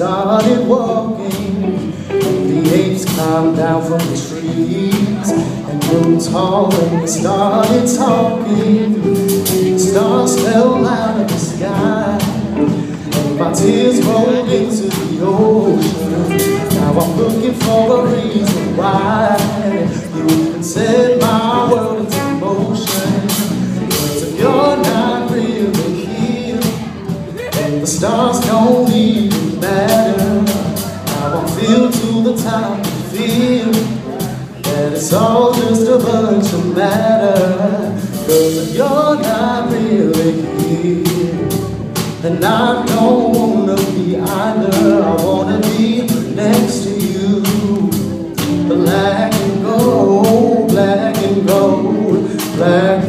started walking. The apes climbed down from the trees and grew tall and started talking. Stars fell out of the sky and my tears rolled into the ocean. Now I'm looking for a reason why you even set my world into motion. You're not really here. And the stars don't even matter. Now I'm filled to the top to feel that it's all just a bunch of matter. Cause you're not really here. And I don't wanna be either. I wanna be next to you. Black and gold, black and gold, black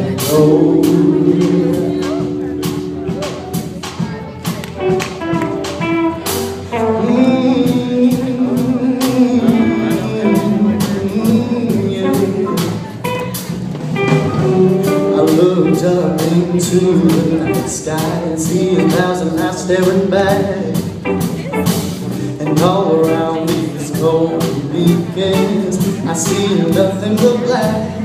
into the night sky and see a thousand eyes staring back. And all around me these cold weekends, I see nothing but black.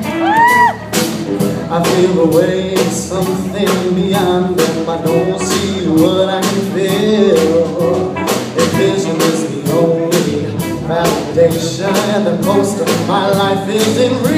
I feel a way, something beyond them. I don't see what I can feel. A vision is the only validation that most of my life isn't real.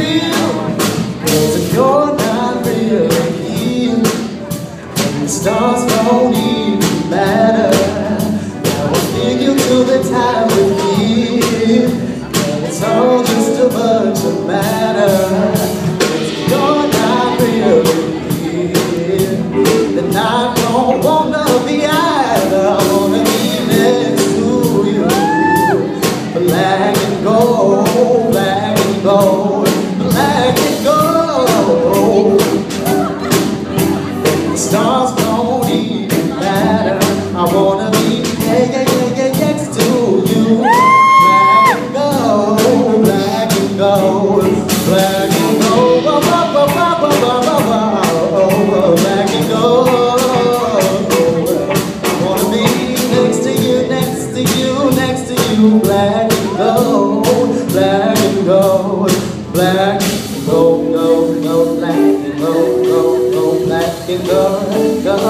to black and gold, black and gold, black and gold, gold, gold, black and gold, gold, gold, black and gold, gold,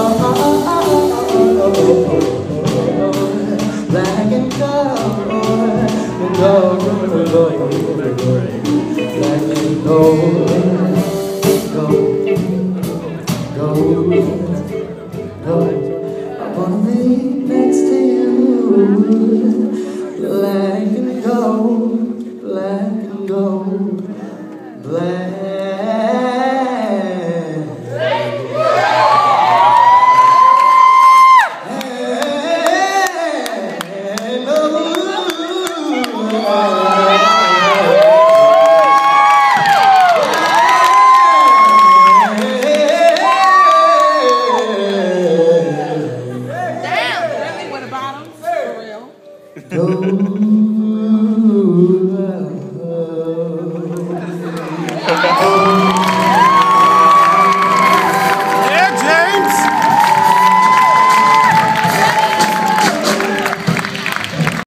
black and gold, gold, gold, black and gold. I wanna be next to you black and gold, black and gold, black. Oh.